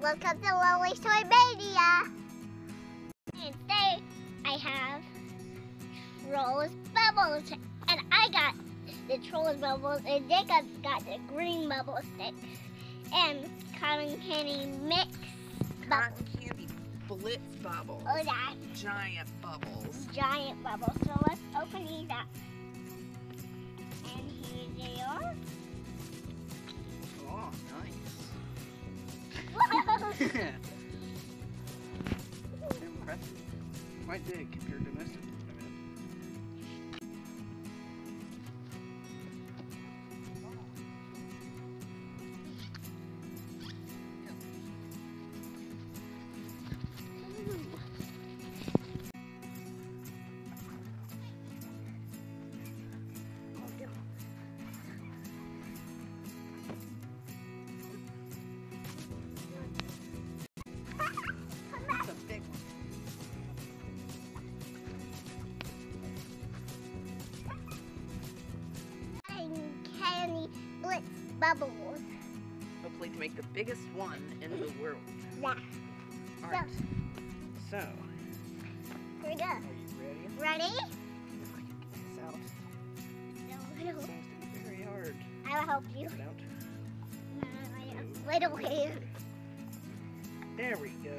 Welcome to Lily's Toy Mania. And today I have Trolls Bubbles. And I got the Trolls Bubbles and Jakob got the green bubble stick. And cotton candy mix Cotton bubbles. candy blitz bubbles. Oh, that Giant bubbles. giant bubbles. So let's open these up. And here they are. Impressive. Quite big compared to most big one. Candy blitz bubbles. Hopefully to make the biggest one in the world. Yeah. Alright. So, Here we go. are you ready? Ready? I can get this out. No, no. Seems to be very hard. I'll help you. Get out. Uh, Wait away. There we go.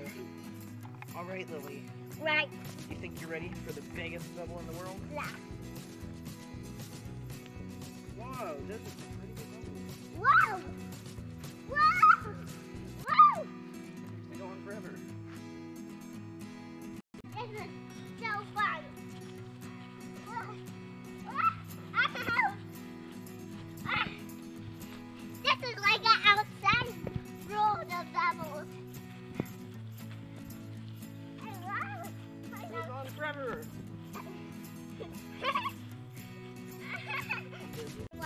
Alright, Lily. Right. You think you're ready for the biggest bubble in the world? Yeah. Whoa, this is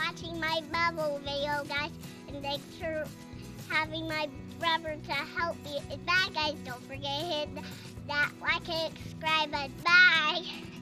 watching my bubble video, guys, and thanks for having my brother to help me. And bye, guys. Don't forget to hit that like and subscribe. And bye.